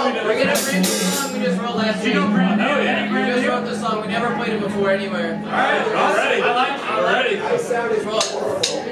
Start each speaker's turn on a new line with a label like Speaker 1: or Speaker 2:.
Speaker 1: We're gonna bring the song we just wrote last week.
Speaker 2: Oh, yeah.
Speaker 1: We just wrote the song. We never played it before anywhere.
Speaker 2: Alright, I'm. I like it. I sound is
Speaker 1: Roll.